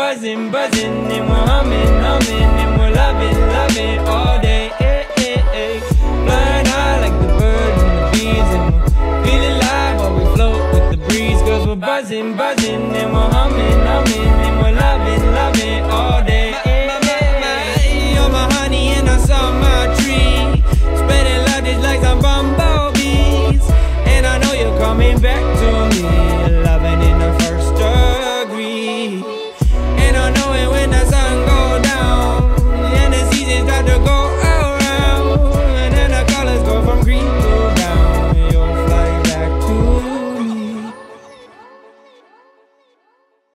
buzzing, buzzing, and we're humming, humming, and we're loving, loving all day. Eh, eh, eh. Flying high like the birds and the bees, and we're feeling alive while we float with the breeze. Cause we're buzzing, buzzing, and we're humming.